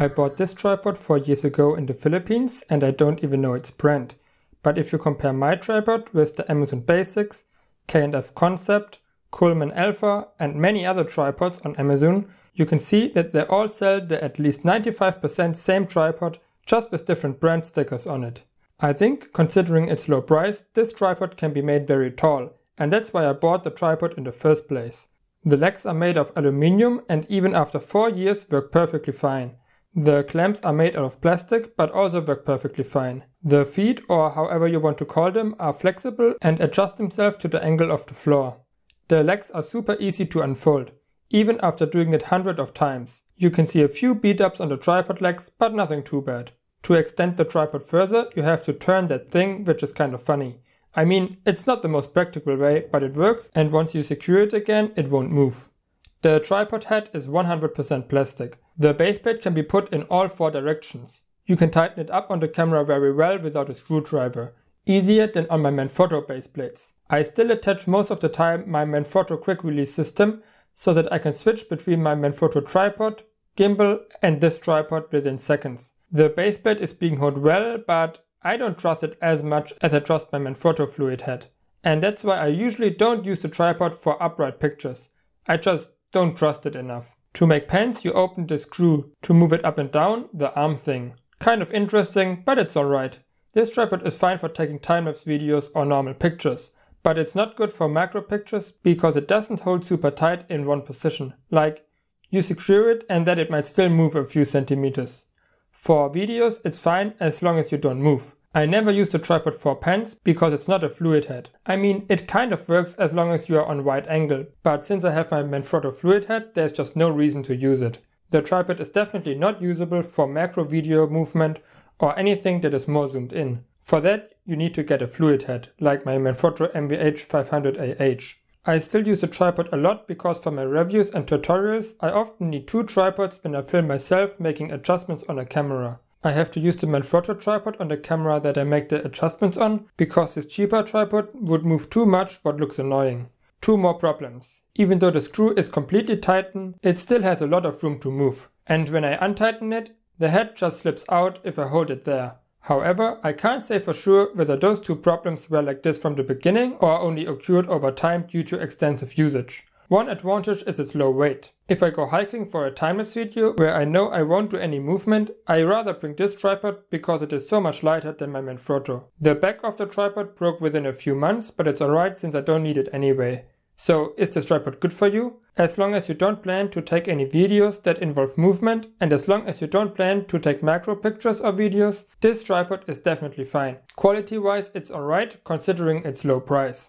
I bought this tripod 4 years ago in the Philippines and I don't even know its brand. But if you compare my tripod with the Amazon Basics, K&F Concept, Cullmann Alpha and many other tripods on Amazon, you can see that they all sell the at least 95% same tripod just with different brand stickers on it. I think, considering its low price, this tripod can be made very tall, and that's why I bought the tripod in the first place. The legs are made of aluminium and even after 4 years work perfectly fine. The clamps are made out of plastic but also work perfectly fine. The feet, or however you want to call them, are flexible and adjust themselves to the angle of the floor. The legs are super easy to unfold, even after doing it hundreds of times. You can see a few beat ups on the tripod legs, but nothing too bad. To extend the tripod further, you have to turn that thing, which is kind of funny. I mean, it's not the most practical way, but it works, and once you secure it again, it won't move. The tripod head is 100% plastic. The base plate can be put in all four directions. You can tighten it up on the camera very well without a screwdriver, easier than on my Manfrotto base plates. I still attach most of the time my Manfrotto quick release system so that I can switch between my Manfrotto tripod, gimbal and this tripod within seconds. The base plate is being held well, but I don't trust it as much as I trust my Manfrotto fluid head. And that's why I usually don't use the tripod for upright pictures. I just don't trust it enough. To make pans you open the screw to move it up and down, the arm thing. Kind of interesting, but it's alright. This tripod is fine for taking time-lapse videos or normal pictures, but it's not good for macro pictures because it doesn't hold super tight in one position. Like, you secure it and then it might still move a few centimeters. For videos it's fine as long as you don't move. I never use the tripod for pans because it's not a fluid head. I mean, it kind of works as long as you are on wide angle, but since I have my Manfrotto fluid head, there's just no reason to use it. The tripod is definitely not usable for macro video movement or anything that is more zoomed in. For that, you need to get a fluid head, like my Manfrotto MVH 500AH. I still use the tripod a lot because for my reviews and tutorials I often need two tripods when I film myself making adjustments on a camera. I have to use the Manfrotto tripod on the camera that I make the adjustments on because this cheaper tripod would move too much what looks annoying. Two more problems. Even though the screw is completely tightened, it still has a lot of room to move. And when I untighten it, the head just slips out if I hold it there. However, I can't say for sure whether those two problems were like this from the beginning or only occurred over time due to extensive usage. One advantage is its low weight. If I go hiking for a time-lapse video where I know I won't do any movement, I rather bring this tripod because it is so much lighter than my Manfrotto. The back of the tripod broke within a few months, but it's alright since I don't need it anyway. So is this tripod good for you? As long as you don't plan to take any videos that involve movement and as long as you don't plan to take macro pictures or videos, this tripod is definitely fine. Quality wise it's alright considering its low price.